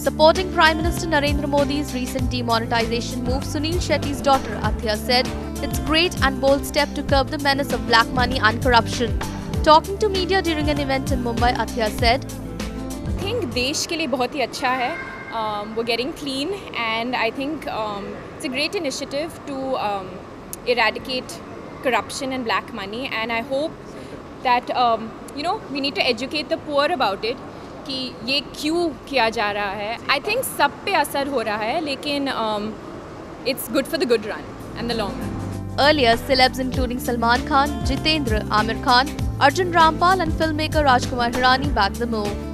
Supporting Prime Minister Narendra Modi's recent demonetization move, Suniel Shetty's daughter Athiya said, It's great and bold step to curb the menace of black money and corruption. Talking to media during an event in Mumbai, Athiya said, I think देश के लिए बहुत ही अच्छा um, we're getting clean and I think um, it's a great initiative to um, eradicate corruption and black money and I hope that um, you know we need to educate the poor about it कि ये क्यों किया जा रहा है? I think सब पे असर हो रहा है, लेकिन it's good for the good run and the long run earlier celebs including Salman Khan Jitendra Aamir Khan Arjun Rampal and film maker Rajkumar Hirani back the move